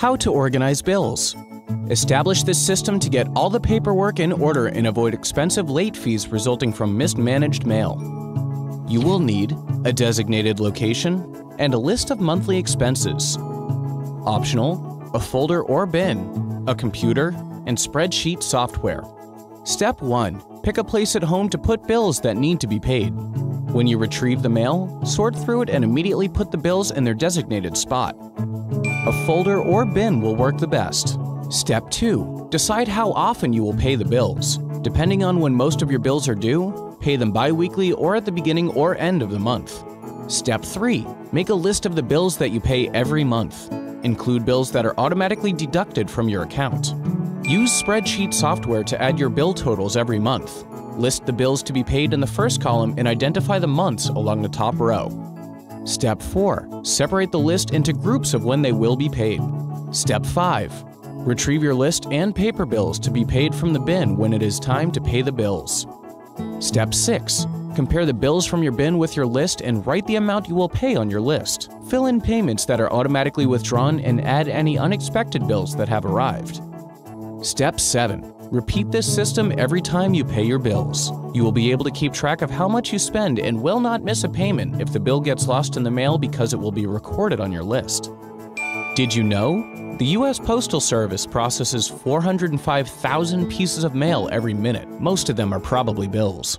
How to organize bills. Establish this system to get all the paperwork in order and avoid expensive late fees resulting from mismanaged mail. You will need a designated location and a list of monthly expenses. Optional, a folder or bin, a computer, and spreadsheet software. Step 1. Pick a place at home to put bills that need to be paid. When you retrieve the mail, sort through it and immediately put the bills in their designated spot. A folder or bin will work the best. Step 2. Decide how often you will pay the bills. Depending on when most of your bills are due, pay them bi-weekly or at the beginning or end of the month. Step 3. Make a list of the bills that you pay every month. Include bills that are automatically deducted from your account. Use spreadsheet software to add your bill totals every month. List the bills to be paid in the first column and identify the months along the top row. Step 4. Separate the list into groups of when they will be paid. Step 5. Retrieve your list and paper bills to be paid from the bin when it is time to pay the bills. Step 6. Compare the bills from your bin with your list and write the amount you will pay on your list. Fill in payments that are automatically withdrawn and add any unexpected bills that have arrived. Step 7. Repeat this system every time you pay your bills. You will be able to keep track of how much you spend and will not miss a payment if the bill gets lost in the mail because it will be recorded on your list. Did you know? The U.S. Postal Service processes 405,000 pieces of mail every minute. Most of them are probably bills.